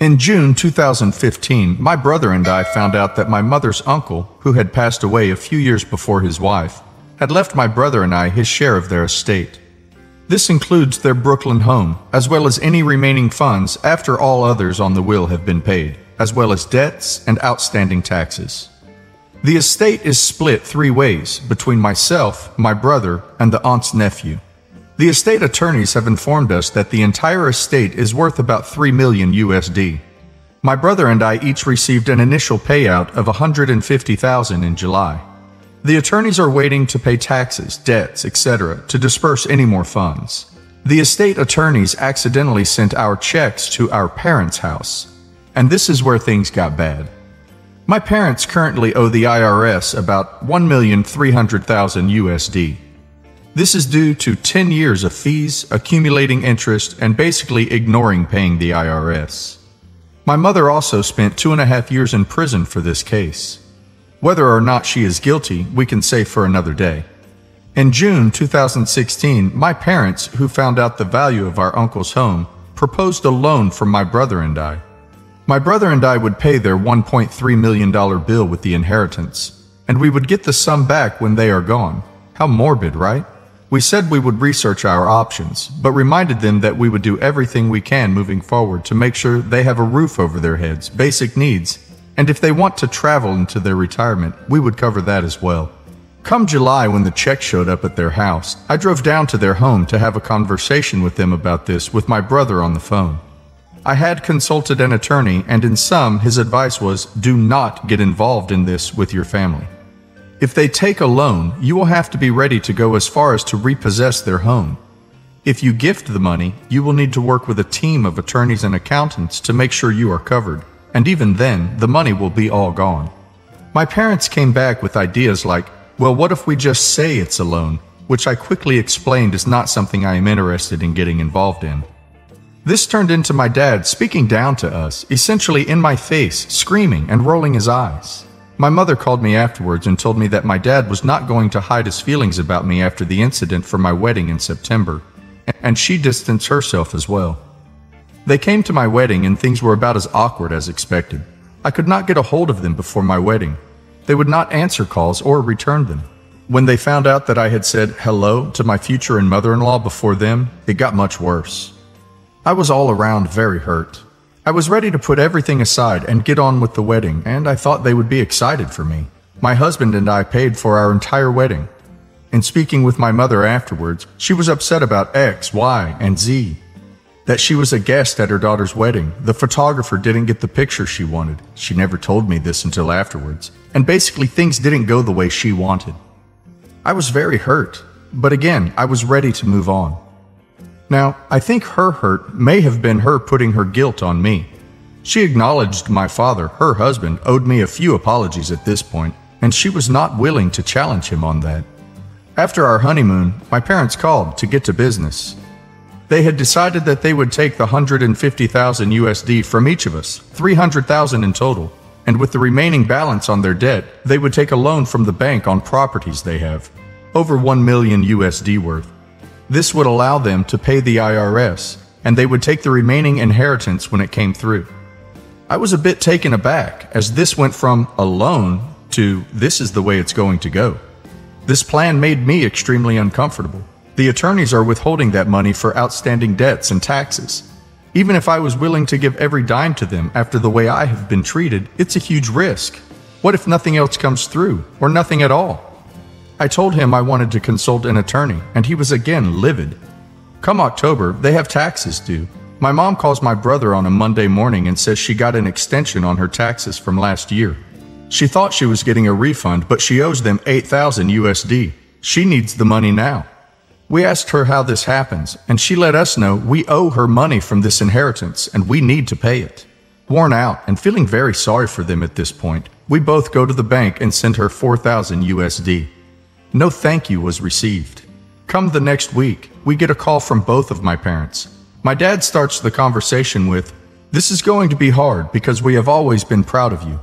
In June 2015, my brother and I found out that my mother's uncle, who had passed away a few years before his wife, had left my brother and I his share of their estate. This includes their Brooklyn home, as well as any remaining funds after all others on the will have been paid, as well as debts and outstanding taxes. The estate is split three ways between myself, my brother, and the aunt's nephew. The estate attorneys have informed us that the entire estate is worth about 3 million USD. My brother and I each received an initial payout of 150,000 in July. The attorneys are waiting to pay taxes, debts, etc. to disperse any more funds. The estate attorneys accidentally sent our checks to our parents' house, and this is where things got bad. My parents currently owe the IRS about 1,300,000 USD. This is due to 10 years of fees, accumulating interest, and basically ignoring paying the IRS. My mother also spent two and a half years in prison for this case. Whether or not she is guilty, we can say for another day. In June 2016, my parents, who found out the value of our uncle's home, proposed a loan for my brother and I. My brother and I would pay their $1.3 million bill with the inheritance, and we would get the sum back when they are gone. How morbid, right? We said we would research our options, but reminded them that we would do everything we can moving forward to make sure they have a roof over their heads, basic needs, and if they want to travel into their retirement, we would cover that as well. Come July, when the check showed up at their house, I drove down to their home to have a conversation with them about this with my brother on the phone. I had consulted an attorney, and in sum, his advice was do not get involved in this with your family. If they take a loan, you will have to be ready to go as far as to repossess their home. If you gift the money, you will need to work with a team of attorneys and accountants to make sure you are covered, and even then, the money will be all gone. My parents came back with ideas like, well, what if we just say it's a loan, which I quickly explained is not something I am interested in getting involved in. This turned into my dad speaking down to us, essentially in my face, screaming and rolling his eyes. My mother called me afterwards and told me that my dad was not going to hide his feelings about me after the incident for my wedding in September, and she distanced herself as well. They came to my wedding and things were about as awkward as expected. I could not get a hold of them before my wedding. They would not answer calls or return them. When they found out that I had said hello to my future and mother in law before them, it got much worse. I was all around very hurt. I was ready to put everything aside and get on with the wedding, and I thought they would be excited for me. My husband and I paid for our entire wedding. In speaking with my mother afterwards, she was upset about X, Y, and Z. That she was a guest at her daughter's wedding. The photographer didn't get the picture she wanted. She never told me this until afterwards. And basically, things didn't go the way she wanted. I was very hurt, but again, I was ready to move on. Now, I think her hurt may have been her putting her guilt on me. She acknowledged my father, her husband, owed me a few apologies at this point, and she was not willing to challenge him on that. After our honeymoon, my parents called to get to business. They had decided that they would take the 150,000 USD from each of us, 300,000 in total, and with the remaining balance on their debt, they would take a loan from the bank on properties they have, over 1 million USD worth. This would allow them to pay the IRS, and they would take the remaining inheritance when it came through. I was a bit taken aback, as this went from a loan to this is the way it's going to go. This plan made me extremely uncomfortable. The attorneys are withholding that money for outstanding debts and taxes. Even if I was willing to give every dime to them after the way I have been treated, it's a huge risk. What if nothing else comes through, or nothing at all? I told him I wanted to consult an attorney, and he was again livid. Come October, they have taxes due. My mom calls my brother on a Monday morning and says she got an extension on her taxes from last year. She thought she was getting a refund, but she owes them 8,000 USD. She needs the money now. We asked her how this happens, and she let us know we owe her money from this inheritance and we need to pay it. Worn out and feeling very sorry for them at this point, we both go to the bank and send her 4,000 USD. No thank you was received. Come the next week, we get a call from both of my parents. My dad starts the conversation with, This is going to be hard because we have always been proud of you,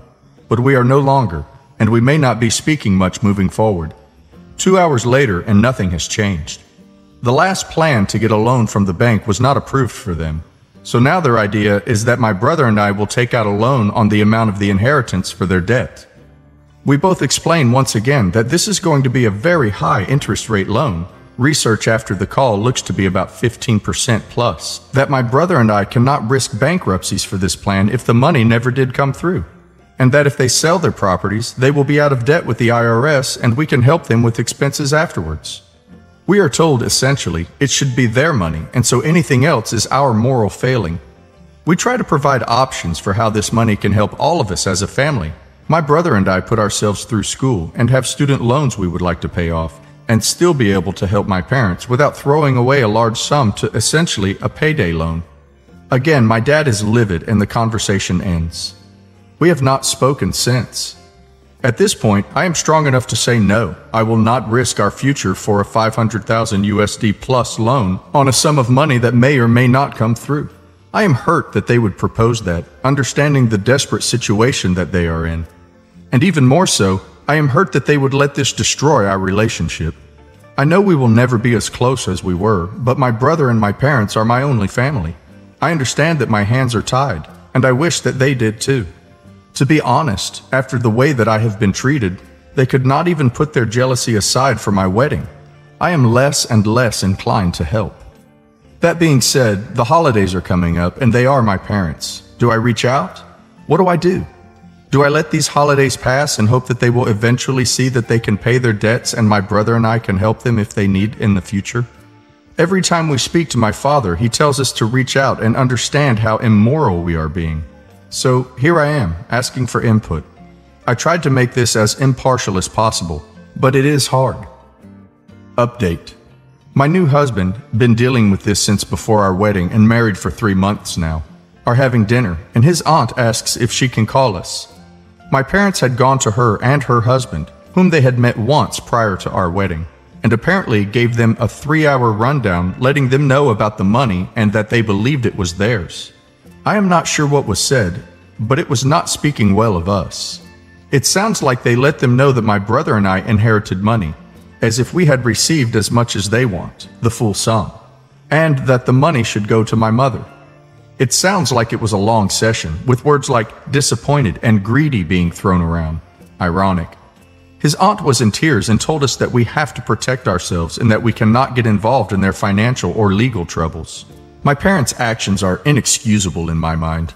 but we are no longer, and we may not be speaking much moving forward. Two hours later, and nothing has changed. The last plan to get a loan from the bank was not approved for them, So now their idea is that my brother and I will take out a loan on the amount of the inheritance for their debt. We both explain once again that this is going to be a very high interest rate loan. Research after the call looks to be about 15% plus. That my brother and I cannot risk bankruptcies for this plan if the money never did come through. And that if they sell their properties, they will be out of debt with the IRS and we can help them with expenses afterwards. We are told, essentially, it should be their money, and so anything else is our moral failing. We try to provide options for how this money can help all of us as a family. My brother and I put ourselves through school and have student loans we would like to pay off, and still be able to help my parents without throwing away a large sum to essentially a payday loan. Again, my dad is livid and the conversation ends. We have not spoken since. At this point, I am strong enough to say no. I will not risk our future for a 500,000 USD plus loan on a sum of money that may or may not come through. I am hurt that they would propose that, understanding the desperate situation that they are in. And even more so, I am hurt that they would let this destroy our relationship. I know we will never be as close as we were, but my brother and my parents are my only family. I understand that my hands are tied, and I wish that they did too. To be honest, after the way that I have been treated, they could not even put their jealousy aside for my wedding. I am less and less inclined to help. That being said, the holidays are coming up and they are my parents. Do I reach out? What do I do? Do I let these holidays pass and hope that they will eventually see that they can pay their debts and my brother and I can help them if they need in the future? Every time we speak to my father, he tells us to reach out and understand how immoral we are being. So here I am, asking for input. I tried to make this as impartial as possible, but it is hard. Update. My new husband, been dealing with this since before our wedding and married for three months now, are having dinner, and his aunt asks if she can call us. My parents had gone to her and her husband, whom they had met once prior to our wedding, and apparently gave them a three hour rundown letting them know about the money and that they believed it was theirs. I am not sure what was said, but it was not speaking well of us. It sounds like they let them know that my brother and I inherited money, as if we had received as much as they want, the full sum, and that the money should go to my mother. It sounds like it was a long session, with words like disappointed and greedy being thrown around. Ironic. His aunt was in tears and told us that we have to protect ourselves and that we cannot get involved in their financial or legal troubles. My parents' actions are inexcusable in my mind.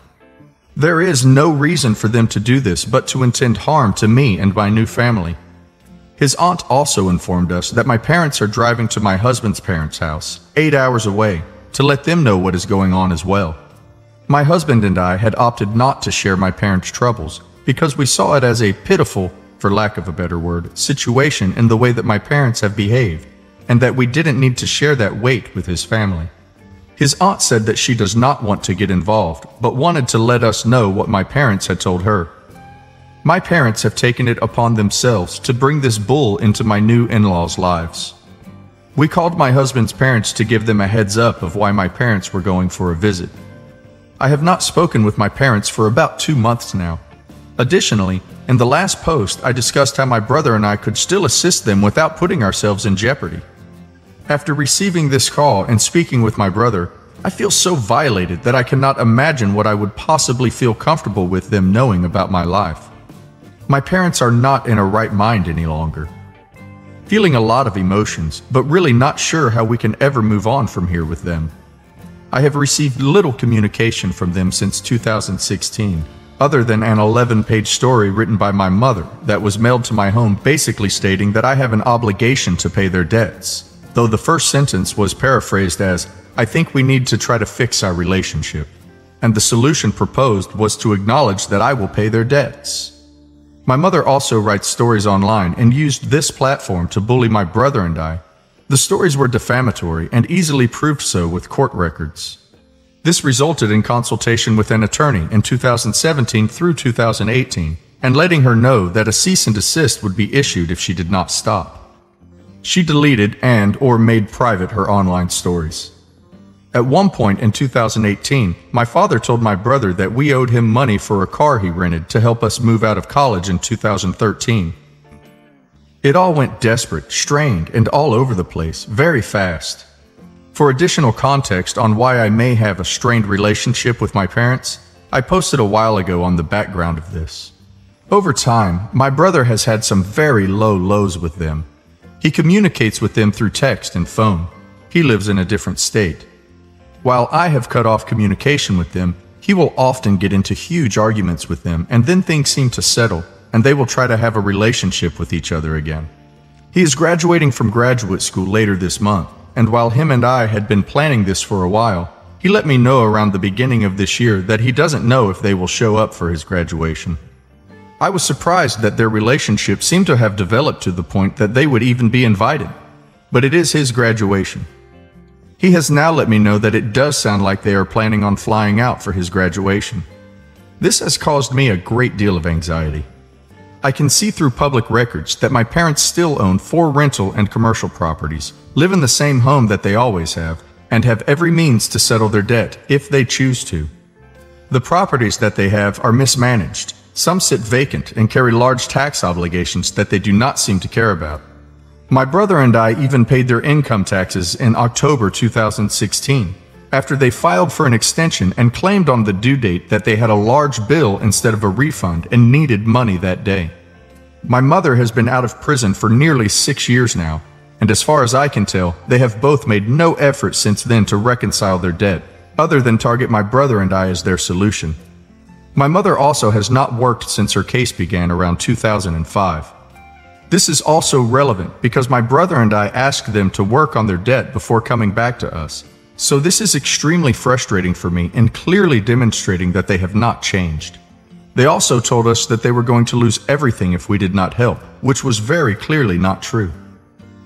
There is no reason for them to do this but to intend harm to me and my new family. His aunt also informed us that my parents are driving to my husband's parents' house, eight hours away, to let them know what is going on as well. My husband and I had opted not to share my parents' troubles because we saw it as a pitiful, for lack of a better word, situation in the way that my parents have behaved, and that we didn't need to share that weight with his family. His aunt said that she does not want to get involved, but wanted to let us know what my parents had told her. My parents have taken it upon themselves to bring this bull into my new in-laws' lives. We called my husband's parents to give them a heads up of why my parents were going for a visit. I have not spoken with my parents for about two months now. Additionally, in the last post, I discussed how my brother and I could still assist them without putting ourselves in jeopardy. After receiving this call and speaking with my brother, I feel so violated that I cannot imagine what I would possibly feel comfortable with them knowing about my life. My parents are not in a right mind any longer. Feeling a lot of emotions, but really not sure how we can ever move on from here with them. I have received little communication from them since 2016, other than an 11 page story written by my mother that was mailed to my home basically stating that I have an obligation to pay their debts though the first sentence was paraphrased as, I think we need to try to fix our relationship. And the solution proposed was to acknowledge that I will pay their debts. My mother also writes stories online and used this platform to bully my brother and I. The stories were defamatory and easily proved so with court records. This resulted in consultation with an attorney in 2017 through 2018 and letting her know that a cease and desist would be issued if she did not stop. She deleted and or made private her online stories. At one point in 2018, my father told my brother that we owed him money for a car he rented to help us move out of college in 2013. It all went desperate, strained, and all over the place, very fast. For additional context on why I may have a strained relationship with my parents, I posted a while ago on the background of this. Over time, my brother has had some very low lows with them. He communicates with them through text and phone. He lives in a different state. While I have cut off communication with them, he will often get into huge arguments with them, and then things seem to settle, and they will try to have a relationship with each other again. He is graduating from graduate school later this month, and while him and I had been planning this for a while, he let me know around the beginning of this year that he doesn't know if they will show up for his graduation. I was surprised that their relationship seemed to have developed to the point that they would even be invited. But it is his graduation. He has now let me know that it does sound like they are planning on flying out for his graduation. This has caused me a great deal of anxiety. I can see through public records that my parents still own four rental and commercial properties, live in the same home that they always have, and have every means to settle their debt if they choose to. The properties that they have are mismanaged. Some sit vacant and carry large tax obligations that they do not seem to care about. My brother and I even paid their income taxes in October 2016, after they filed for an extension and claimed on the due date that they had a large bill instead of a refund and needed money that day. My mother has been out of prison for nearly six years now, and as far as I can tell, they have both made no effort since then to reconcile their debt, other than target my brother and I as their solution. My mother also has not worked since her case began around 2005. This is also relevant because my brother and I asked them to work on their debt before coming back to us. So this is extremely frustrating for me and clearly demonstrating that they have not changed. They also told us that they were going to lose everything if we did not help, which was very clearly not true.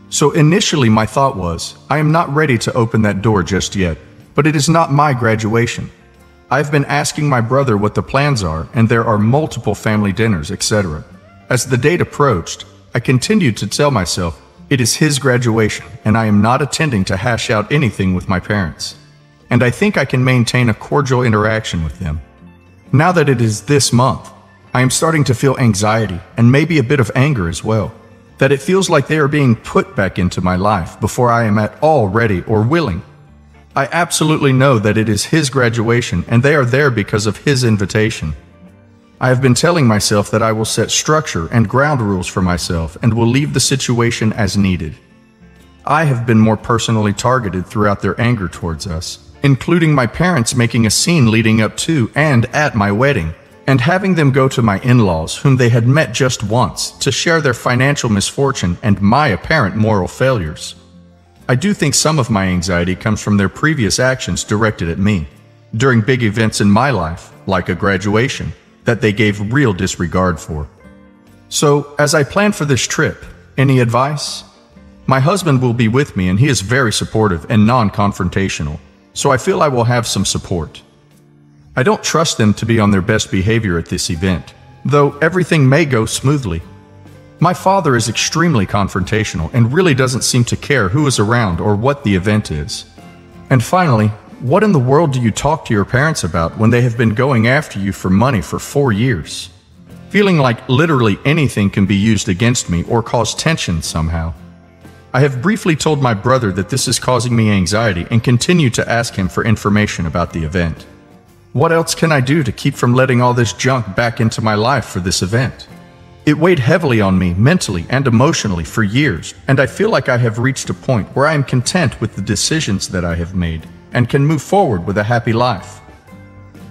So initially my thought was, I am not ready to open that door just yet, but it is not my graduation. I've been asking my brother what the plans are, and there are multiple family dinners, etc. As the date approached, I continued to tell myself, it is his graduation, and I am not attending to hash out anything with my parents. And I think I can maintain a cordial interaction with them. Now that it is this month, I am starting to feel anxiety and maybe a bit of anger as well. That it feels like they are being put back into my life before I am at all ready or willing. I absolutely know that it is his graduation and they are there because of his invitation. I have been telling myself that I will set structure and ground rules for myself and will leave the situation as needed. I have been more personally targeted throughout their anger towards us, including my parents making a scene leading up to and at my wedding, and having them go to my in-laws, whom they had met just once, to share their financial misfortune and my apparent moral failures. I do think some of my anxiety comes from their previous actions directed at me, during big events in my life, like a graduation, that they gave real disregard for. So, as I plan for this trip, any advice? My husband will be with me and he is very supportive and non-confrontational, so I feel I will have some support. I don't trust them to be on their best behavior at this event, though everything may go smoothly. My father is extremely confrontational and really doesn't seem to care who is around or what the event is. And finally, what in the world do you talk to your parents about when they have been going after you for money for four years? Feeling like literally anything can be used against me or cause tension somehow. I have briefly told my brother that this is causing me anxiety and continue to ask him for information about the event. What else can I do to keep from letting all this junk back into my life for this event? It weighed heavily on me mentally and emotionally for years, and I feel like I have reached a point where I am content with the decisions that I have made and can move forward with a happy life.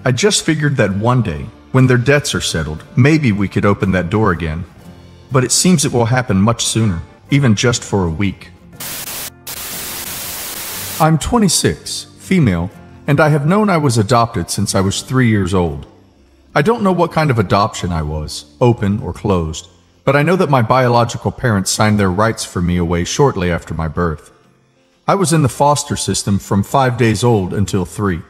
I just figured that one day, when their debts are settled, maybe we could open that door again. But it seems it will happen much sooner, even just for a week. I'm 26, female, and I have known I was adopted since I was three years old. I don't know what kind of adoption I was, open or closed, but I know that my biological parents signed their rights for me away shortly after my birth. I was in the foster system from five days old until three.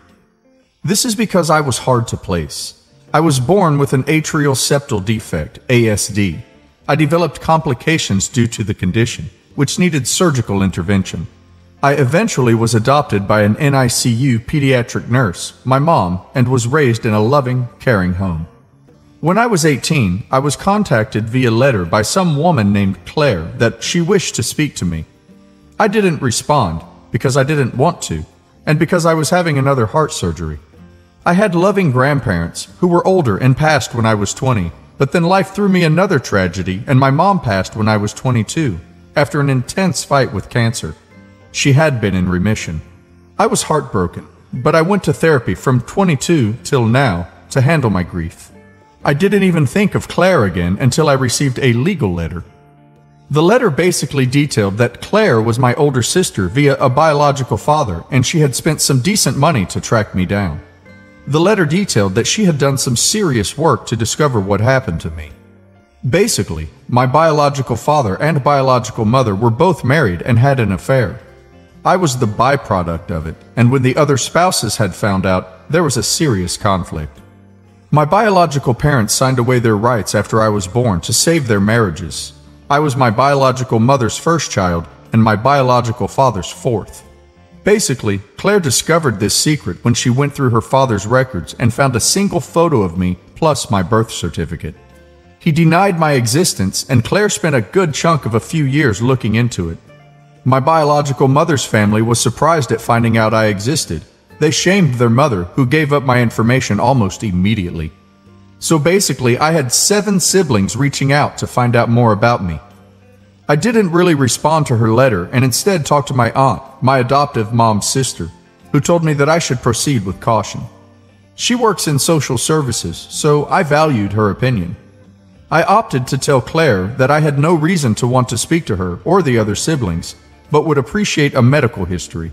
This is because I was hard to place. I was born with an atrial septal defect, ASD. I developed complications due to the condition, which needed surgical intervention. I eventually was adopted by an NICU pediatric nurse, my mom, and was raised in a loving, caring home. When I was 18, I was contacted via letter by some woman named Claire that she wished to speak to me. I didn't respond because I didn't want to, and because I was having another heart surgery. I had loving grandparents who were older and passed when I was 20, but then life threw me another tragedy, and my mom passed when I was 22 after an intense fight with cancer. She had been in remission. I was heartbroken, but I went to therapy from 22 till now to handle my grief. I didn't even think of Claire again until I received a legal letter. The letter basically detailed that Claire was my older sister via a biological father, and she had spent some decent money to track me down. The letter detailed that she had done some serious work to discover what happened to me. Basically, my biological father and biological mother were both married and had an affair. I was the byproduct of it, and when the other spouses had found out, there was a serious conflict. My biological parents signed away their rights after I was born to save their marriages. I was my biological mother's first child and my biological father's fourth. Basically, Claire discovered this secret when she went through her father's records and found a single photo of me plus my birth certificate. He denied my existence, and Claire spent a good chunk of a few years looking into it. My biological mother's family was surprised at finding out I existed. They shamed their mother, who gave up my information almost immediately. So basically, I had seven siblings reaching out to find out more about me. I didn't really respond to her letter and instead talked to my aunt, my adoptive mom's sister, who told me that I should proceed with caution. She works in social services, so I valued her opinion. I opted to tell Claire that I had no reason to want to speak to her or the other siblings, but would appreciate a medical history.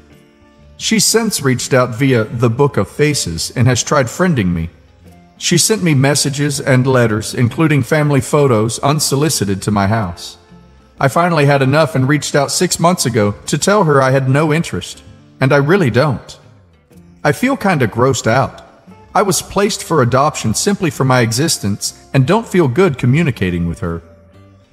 She since reached out via the Book of Faces and has tried friending me. She sent me messages and letters, including family photos, unsolicited to my house. I finally had enough and reached out six months ago to tell her I had no interest, and I really don't. I feel kinda grossed out. I was placed for adoption simply for my existence and don't feel good communicating with her.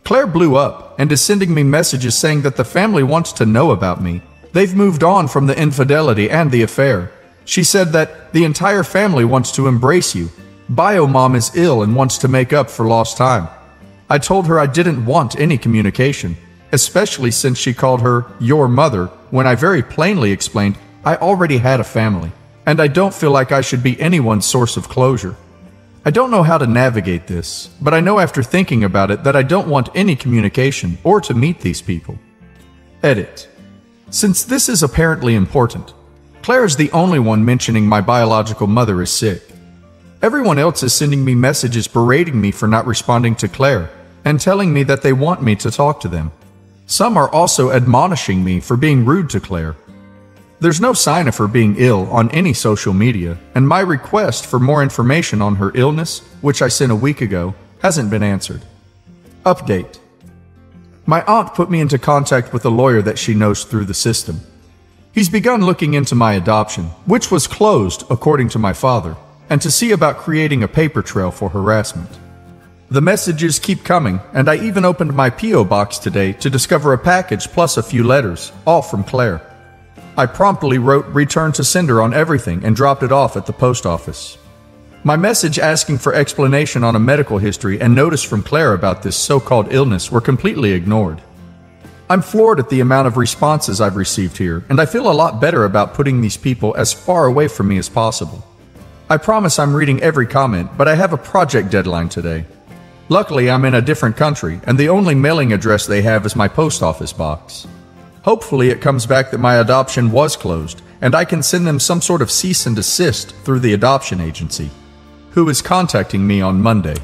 Claire blew up and is sending me messages saying that the family wants to know about me. They've moved on from the infidelity and the affair. She said that the entire family wants to embrace you. Biomom is ill and wants to make up for lost time. I told her I didn't want any communication, especially since she called her your mother when I very plainly explained I already had a family and I don't feel like I should be anyone's source of closure. I don't know how to navigate this, but I know after thinking about it that I don't want any communication or to meet these people. Edit. Since this is apparently important, Claire is the only one mentioning my biological mother is sick. Everyone else is sending me messages berating me for not responding to Claire and telling me that they want me to talk to them. Some are also admonishing me for being rude to Claire there's no sign of her being ill on any social media, and my request for more information on her illness, which I sent a week ago, hasn't been answered. Update My aunt put me into contact with a lawyer that she knows through the system. He's begun looking into my adoption, which was closed according to my father, and to see about creating a paper trail for harassment. The messages keep coming, and I even opened my P.O. box today to discover a package plus a few letters, all from Claire. I promptly wrote return to sender on everything and dropped it off at the post office. My message asking for explanation on a medical history and notice from Claire about this so-called illness were completely ignored. I'm floored at the amount of responses I've received here, and I feel a lot better about putting these people as far away from me as possible. I promise I'm reading every comment, but I have a project deadline today. Luckily, I'm in a different country, and the only mailing address they have is my post office box. Hopefully it comes back that my adoption was closed, and I can send them some sort of cease and desist through the adoption agency, who is contacting me on Monday.